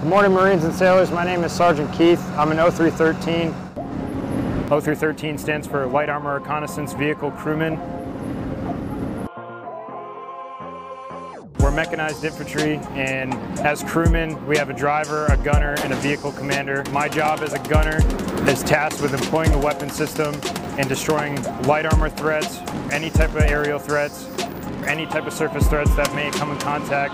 Good morning, Marines and sailors. My name is Sergeant Keith. I'm an 0313. 0313 stands for Light Armor Reconnaissance Vehicle Crewman. We're mechanized infantry, and as crewmen, we have a driver, a gunner, and a vehicle commander. My job as a gunner is tasked with employing the weapon system and destroying light armor threats, any type of aerial threats, any type of surface threats that may come in contact